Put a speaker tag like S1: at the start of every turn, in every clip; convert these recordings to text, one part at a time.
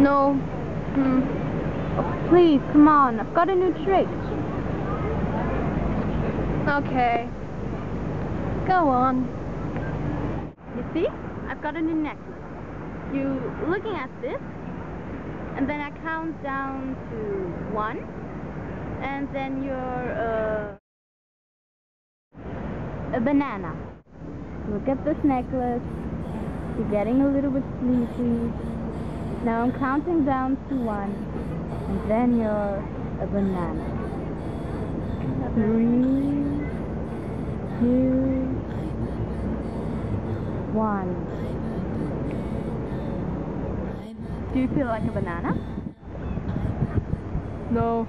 S1: No. Hmm. Oh, please, come on. I've got a new trick. Okay. Go on. You see? I've got a new necklace. You looking at this, and then I count down to one, and then you're uh, a banana. Look at this necklace. You're getting a little bit sleepy. Now I'm counting down to one, and then you're a banana. Three, two, one. Do you feel like a banana? No.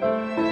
S1: Música